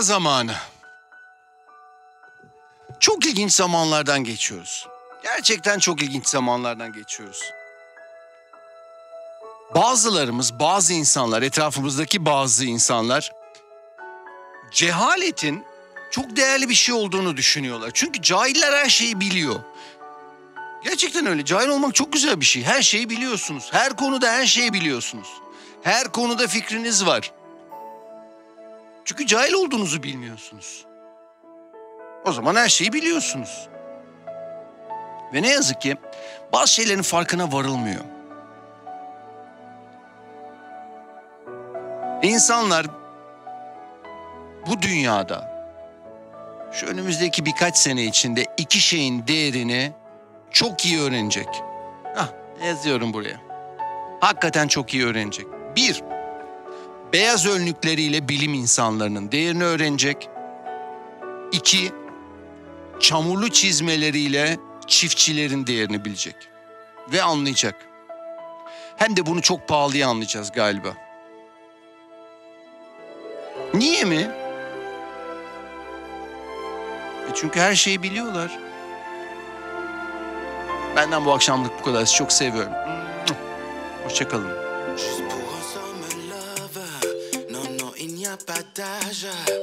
Zamanı. Çok ilginç zamanlardan geçiyoruz. Gerçekten çok ilginç zamanlardan geçiyoruz. Bazılarımız, bazı insanlar, etrafımızdaki bazı insanlar cehaletin çok değerli bir şey olduğunu düşünüyorlar. Çünkü cahiller her şeyi biliyor. Gerçekten öyle. Cahil olmak çok güzel bir şey. Her şeyi biliyorsunuz. Her konuda her şeyi biliyorsunuz. Her konuda fikriniz var. Çünkü cahil olduğunuzu bilmiyorsunuz. O zaman her şeyi biliyorsunuz. Ve ne yazık ki bazı şeylerin farkına varılmıyor. İnsanlar bu dünyada şu önümüzdeki birkaç sene içinde iki şeyin değerini çok iyi öğrenecek. Hah, yazıyorum buraya. Hakikaten çok iyi öğrenecek. Bir, beyaz önlükleriyle bilim insanlarının değerini öğrenecek. İki, çamurlu çizmeleriyle çiftçilerin değerini bilecek. Ve anlayacak. Hem de bunu çok pahalıya anlayacağız galiba. Niye mi? E çünkü her şeyi biliyorlar. Benden bu akşamlık bu kadar. Sizi çok seviyorum. Hoşçakalın. minha pataja.